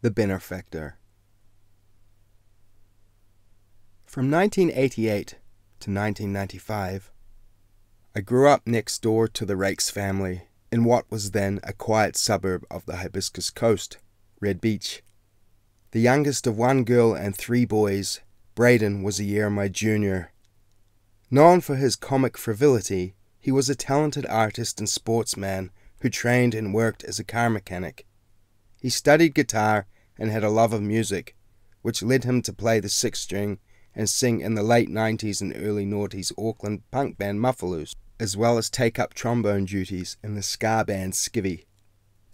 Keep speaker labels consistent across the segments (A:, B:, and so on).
A: The Benefactor. From 1988 to 1995, I grew up next door to the Rakes family in what was then a quiet suburb of the Hibiscus Coast, Red Beach. The youngest of one girl and three boys, Braden was a year my junior. Known for his comic frivolity, he was a talented artist and sportsman who trained and worked as a car mechanic. He studied guitar and had a love of music, which led him to play the six string and sing in the late 90s and early noughties Auckland punk band Muffaloos, as well as take up trombone duties in the ska band Skivvy.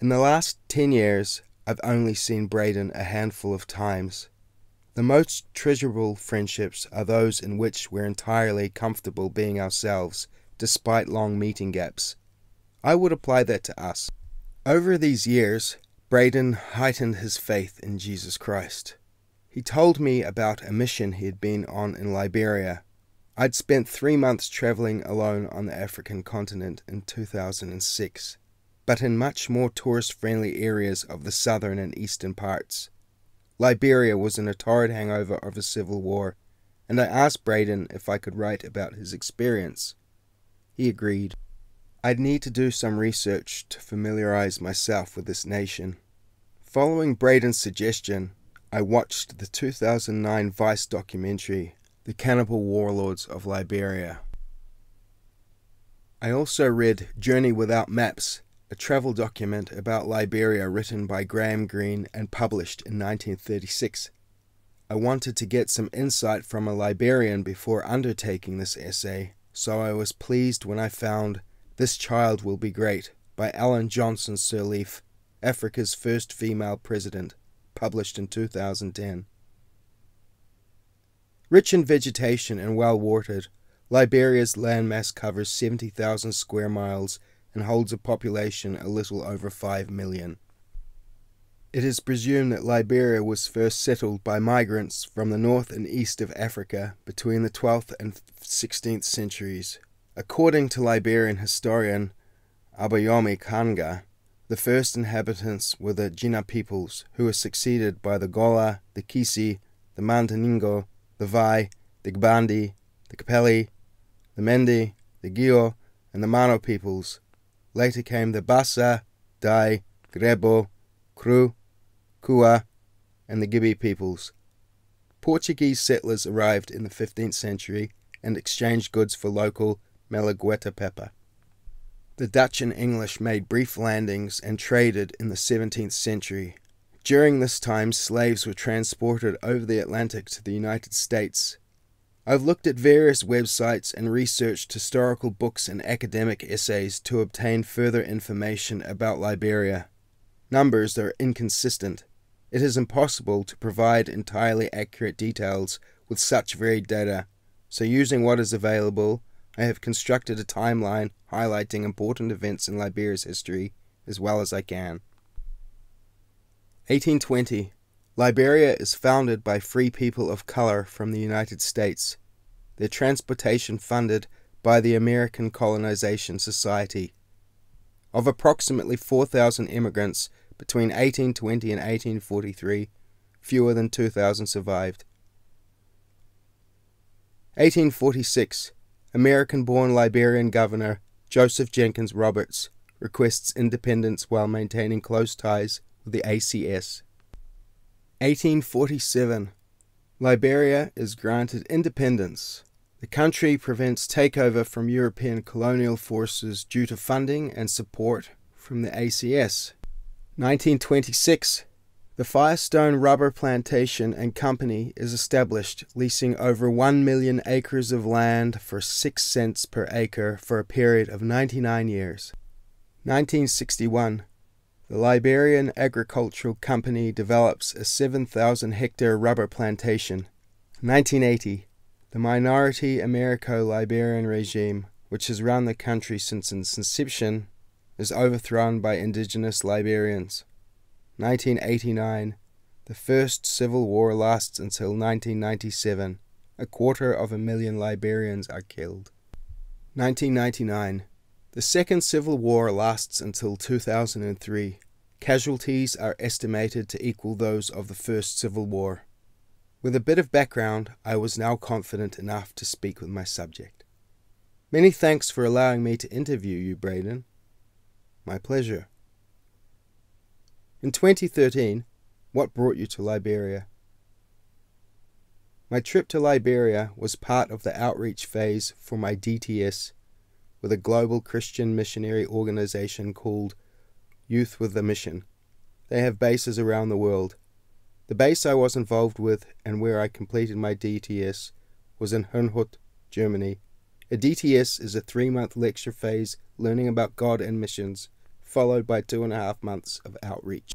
A: In the last 10 years, I've only seen Braden a handful of times. The most treasurable friendships are those in which we're entirely comfortable being ourselves, despite long meeting gaps. I would apply that to us. Over these years, Braden heightened his faith in Jesus Christ. He told me about a mission he had been on in Liberia. I'd spent three months traveling alone on the African continent in 2006 but in much more tourist friendly areas of the southern and eastern parts. Liberia was in a torrid hangover of a civil war, and I asked Braden if I could write about his experience. He agreed. I'd need to do some research to familiarize myself with this nation. Following Braden's suggestion, I watched the 2009 Vice documentary, The Cannibal Warlords of Liberia. I also read Journey Without Maps a travel document about Liberia written by Graham Greene and published in 1936. I wanted to get some insight from a Liberian before undertaking this essay, so I was pleased when I found This Child Will Be Great by Ellen Johnson Sirleaf, Africa's first female president, published in 2010. Rich in vegetation and well watered, Liberia's landmass covers 70,000 square miles and holds a population a little over 5 million. It is presumed that Liberia was first settled by migrants from the north and east of Africa between the 12th and 16th centuries. According to Liberian historian Abayomi Karnga, the first inhabitants were the Jina peoples, who were succeeded by the Gola, the Kisi, the Mantaningo, the Vai, the Gbandi, the Kapeli, the Mendi, the Gio, and the Mano peoples, Later came the Bassa, Dai, Grebo, Kru, Kua, and the Gibi peoples. Portuguese settlers arrived in the 15th century and exchanged goods for local Malagueta pepper. The Dutch and English made brief landings and traded in the 17th century. During this time, slaves were transported over the Atlantic to the United States I've looked at various websites and researched historical books and academic essays to obtain further information about Liberia. Numbers are inconsistent. It is impossible to provide entirely accurate details with such varied data, so using what is available, I have constructed a timeline highlighting important events in Liberia's history as well as I can. 1820 Liberia is founded by free people of color from the United States, their transportation funded by the American Colonization Society. Of approximately 4,000 immigrants between 1820 and 1843, fewer than 2,000 survived. 1846, American born Liberian Governor Joseph Jenkins Roberts requests independence while maintaining close ties with the ACS. 1847 Liberia is granted independence. The country prevents takeover from European colonial forces due to funding and support from the ACS. 1926 The Firestone Rubber Plantation and Company is established, leasing over 1 million acres of land for 6 cents per acre for a period of 99 years. 1961 the Liberian Agricultural Company develops a 7,000 hectare rubber plantation. 1980. The minority Americo Liberian regime, which has run the country since its inception, is overthrown by indigenous Liberians. 1989. The first civil war lasts until 1997. A quarter of a million Liberians are killed. 1999. The Second Civil War lasts until 2003. Casualties are estimated to equal those of the First Civil War. With a bit of background, I was now confident enough to speak with my subject. Many thanks for allowing me to interview you, Braden. My pleasure. In 2013, what brought you to Liberia? My trip to Liberia was part of the outreach phase for my DTS with a global Christian missionary organization called Youth with a Mission. They have bases around the world. The base I was involved with and where I completed my DTS was in Herrnhut, Germany. A DTS is a three month lecture phase learning about God and missions, followed by two and a half months of outreach.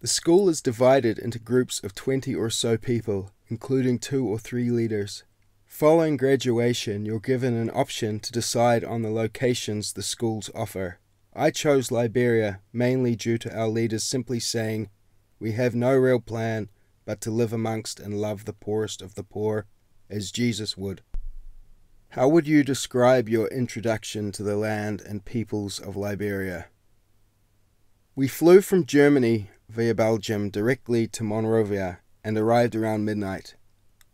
A: The school is divided into groups of 20 or so people, including two or three leaders. Following graduation, you're given an option to decide on the locations the schools offer. I chose Liberia mainly due to our leaders simply saying, We have no real plan but to live amongst and love the poorest of the poor, as Jesus would. How would you describe your introduction to the land and peoples of Liberia? We flew from Germany via Belgium directly to Monrovia and arrived around midnight.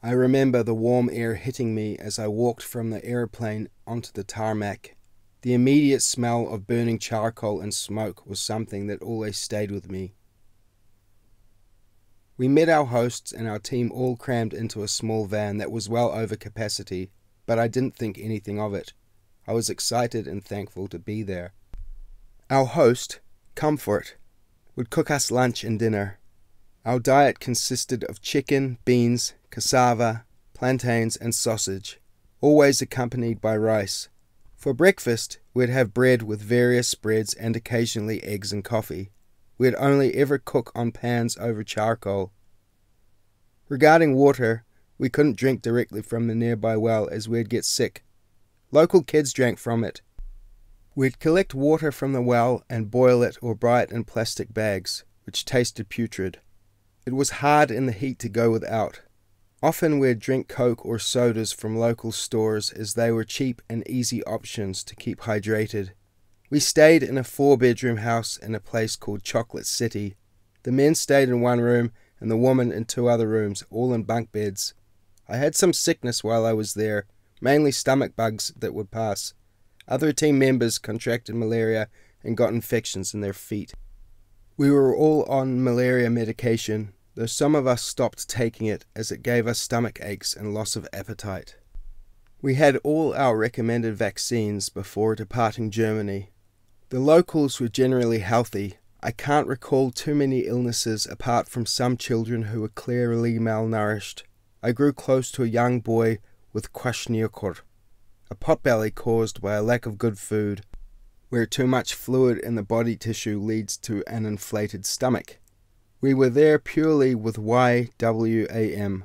A: I remember the warm air hitting me as I walked from the airplane onto the tarmac the immediate smell of burning charcoal and smoke was something that always stayed with me. We met our hosts and our team all crammed into a small van that was well over capacity, but I didn't think anything of it. I was excited and thankful to be there. Our host, Comfort, would cook us lunch and dinner. Our diet consisted of chicken, beans, cassava, plantains, and sausage, always accompanied by rice. For breakfast, we'd have bread with various spreads and occasionally eggs and coffee. We'd only ever cook on pans over charcoal. Regarding water, we couldn't drink directly from the nearby well as we'd get sick. Local kids drank from it. We'd collect water from the well and boil it or buy it in plastic bags, which tasted putrid. It was hard in the heat to go without, Often we'd drink Coke or sodas from local stores as they were cheap and easy options to keep hydrated. We stayed in a four bedroom house in a place called Chocolate City. The men stayed in one room and the woman in two other rooms, all in bunk beds. I had some sickness while I was there, mainly stomach bugs that would pass. Other team members contracted malaria and got infections in their feet. We were all on malaria medication, though some of us stopped taking it as it gave us stomach aches and loss of appetite. We had all our recommended vaccines before departing Germany. The locals were generally healthy. I can't recall too many illnesses apart from some children who were clearly malnourished. I grew close to a young boy with kwashiorkor, a potbelly caused by a lack of good food, where too much fluid in the body tissue leads to an inflated stomach. We were there purely with YWAM,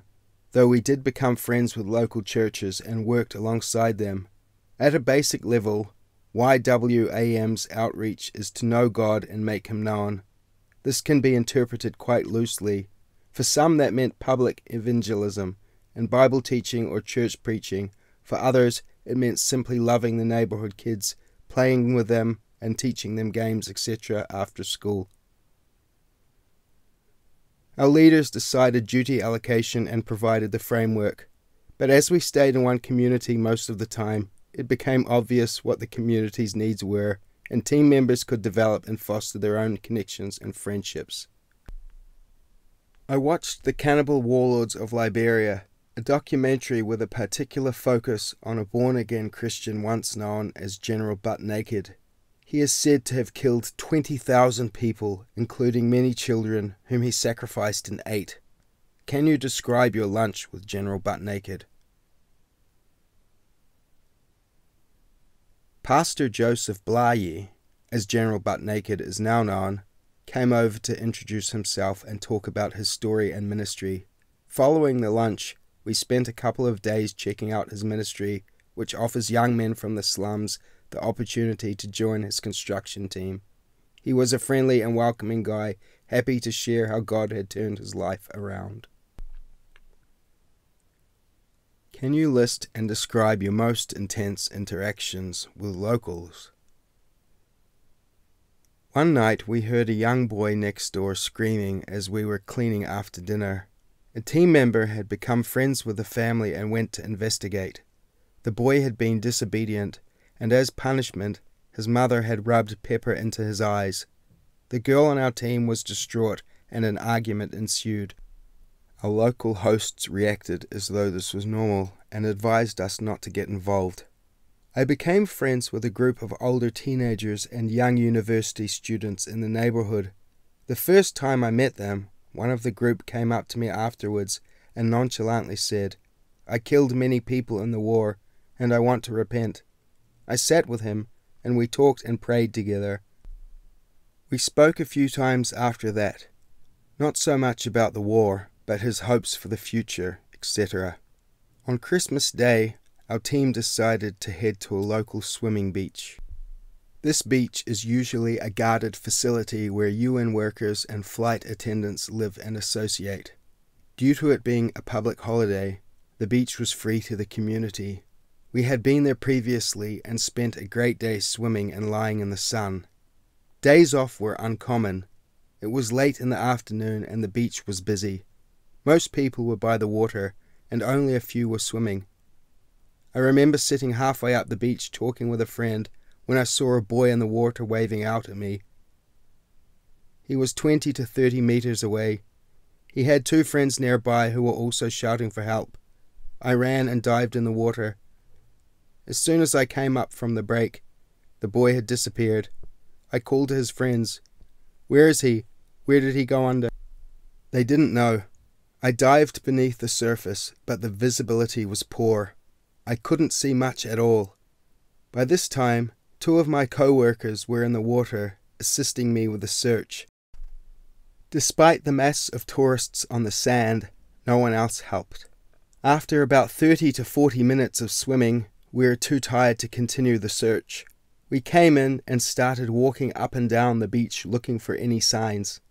A: though we did become friends with local churches and worked alongside them. At a basic level, YWAM's outreach is to know God and make Him known. This can be interpreted quite loosely. For some, that meant public evangelism and Bible teaching or church preaching. For others, it meant simply loving the neighborhood kids, playing with them, and teaching them games, etc., after school. Our leaders decided duty allocation and provided the framework. But as we stayed in one community most of the time, it became obvious what the community's needs were, and team members could develop and foster their own connections and friendships. I watched The Cannibal Warlords of Liberia, a documentary with a particular focus on a born again Christian once known as General Butt Naked he is said to have killed 20,000 people, including many children, whom he sacrificed and ate. Can you describe your lunch with General Butt Naked? Pastor Joseph Blahyi, as General Butt Naked is now known, came over to introduce himself and talk about his story and ministry. Following the lunch, we spent a couple of days checking out his ministry, which offers young men from the slums the opportunity to join his construction team. He was a friendly and welcoming guy, happy to share how God had turned his life around. Can you list and describe your most intense interactions with locals? One night we heard a young boy next door screaming as we were cleaning after dinner. A team member had become friends with the family and went to investigate. The boy had been disobedient, and as punishment, his mother had rubbed pepper into his eyes. The girl on our team was distraught, and an argument ensued. Our local hosts reacted as though this was normal and advised us not to get involved. I became friends with a group of older teenagers and young university students in the neighborhood. The first time I met them, one of the group came up to me afterwards and nonchalantly said, I killed many people in the war, and I want to repent. I sat with him, and we talked and prayed together. We spoke a few times after that, not so much about the war, but his hopes for the future, etc. On Christmas Day, our team decided to head to a local swimming beach. This beach is usually a guarded facility where UN workers and flight attendants live and associate. Due to it being a public holiday, the beach was free to the community. We had been there previously and spent a great day swimming and lying in the sun. Days off were uncommon. It was late in the afternoon and the beach was busy. Most people were by the water, and only a few were swimming. I remember sitting halfway up the beach talking with a friend when I saw a boy in the water waving out at me. He was 20 to 30 meters away. He had two friends nearby who were also shouting for help. I ran and dived in the water. As soon as I came up from the break, the boy had disappeared. I called to his friends. Where is he? Where did he go under? They didn't know. I dived beneath the surface, but the visibility was poor. I couldn't see much at all. By this time, Two of my co workers were in the water, assisting me with the search. Despite the mass of tourists on the sand, no one else helped. After about 30 to 40 minutes of swimming, we were too tired to continue the search. We came in and started walking up and down the beach looking for any signs.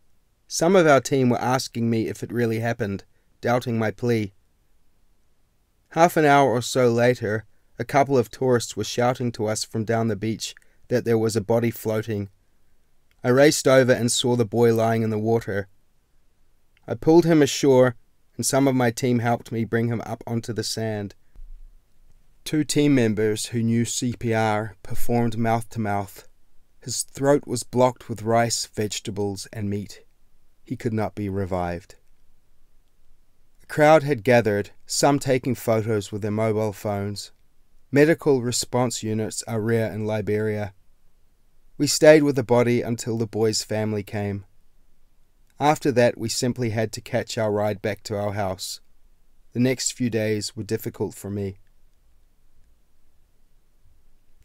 A: Some of our team were asking me if it really happened, doubting my plea. Half an hour or so later, a couple of tourists were shouting to us from down the beach that there was a body floating. I raced over and saw the boy lying in the water. I pulled him ashore, and some of my team helped me bring him up onto the sand. Two team members who knew CPR performed mouth to mouth. His throat was blocked with rice, vegetables, and meat. He could not be revived. A crowd had gathered, some taking photos with their mobile phones, Medical response units are rare in Liberia. We stayed with the body until the boy's family came. After that, we simply had to catch our ride back to our house. The next few days were difficult for me.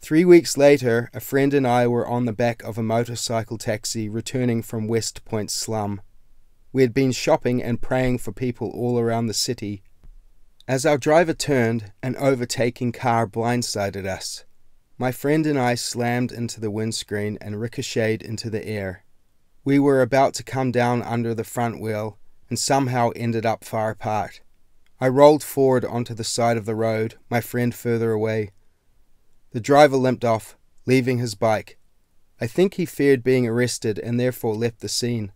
A: Three weeks later, a friend and I were on the back of a motorcycle taxi returning from West Point slum. We had been shopping and praying for people all around the city as our driver turned, an overtaking car blindsided us. My friend and I slammed into the windscreen and ricocheted into the air. We were about to come down under the front wheel and somehow ended up far apart. I rolled forward onto the side of the road, my friend further away. The driver limped off, leaving his bike. I think he feared being arrested and therefore left the scene.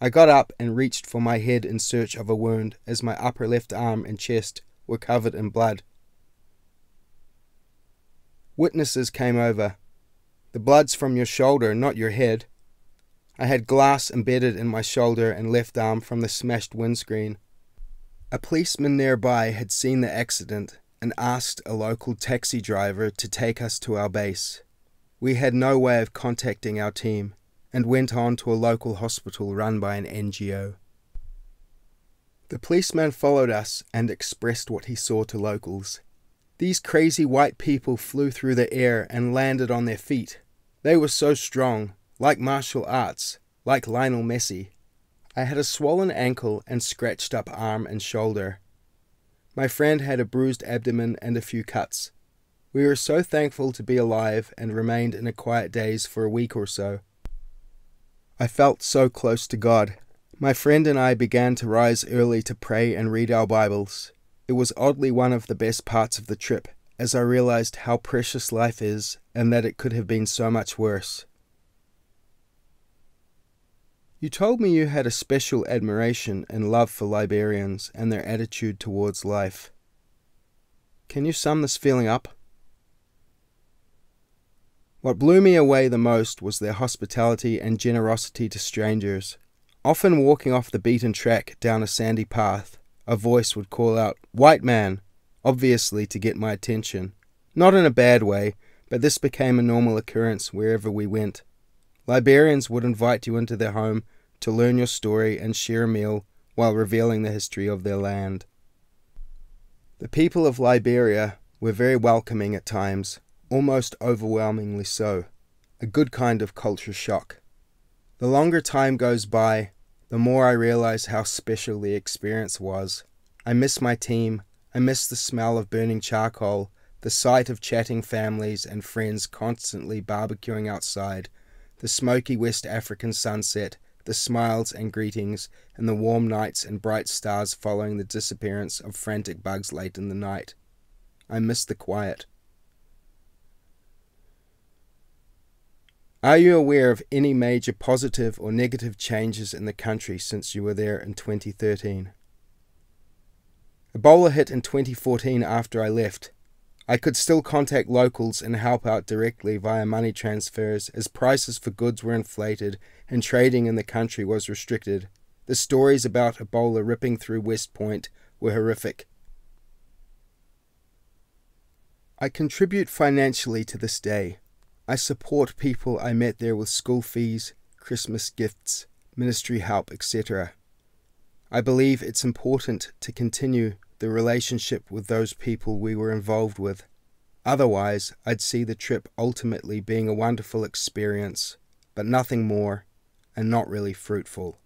A: I got up and reached for my head in search of a wound, as my upper left arm and chest were covered in blood. Witnesses came over. The blood's from your shoulder, not your head. I had glass embedded in my shoulder and left arm from the smashed windscreen. A policeman nearby had seen the accident and asked a local taxi driver to take us to our base. We had no way of contacting our team and went on to a local hospital run by an NGO. The policeman followed us and expressed what he saw to locals. These crazy white people flew through the air and landed on their feet. They were so strong, like martial arts, like Lionel Messi. I had a swollen ankle and scratched up arm and shoulder. My friend had a bruised abdomen and a few cuts. We were so thankful to be alive and remained in a quiet daze for a week or so. I felt so close to God. My friend and I began to rise early to pray and read our Bibles. It was oddly one of the best parts of the trip, as I realized how precious life is and that it could have been so much worse. You told me you had a special admiration and love for Liberians and their attitude towards life. Can you sum this feeling up? What blew me away the most was their hospitality and generosity to strangers. Often walking off the beaten track down a sandy path, a voice would call out, White man, obviously to get my attention. Not in a bad way, but this became a normal occurrence wherever we went. Liberians would invite you into their home to learn your story and share a meal while revealing the history of their land. The people of Liberia were very welcoming at times, almost overwhelmingly so, a good kind of culture shock. The longer time goes by, the more I realize how special the experience was. I miss my team, I miss the smell of burning charcoal, the sight of chatting families and friends constantly barbecuing outside, the smoky West African sunset, the smiles and greetings, and the warm nights and bright stars following the disappearance of frantic bugs late in the night. I miss the quiet. Are you aware of any major positive or negative changes in the country since you were there in 2013? Ebola hit in 2014 after I left, I could still contact locals and help out directly via money transfers as prices for goods were inflated and trading in the country was restricted. The stories about Ebola ripping through West Point were horrific. I contribute financially to this day. I support people I met there with school fees, Christmas gifts, ministry help, etc. I believe it's important to continue the relationship with those people we were involved with. Otherwise, I'd see the trip ultimately being a wonderful experience, but nothing more, and not really fruitful.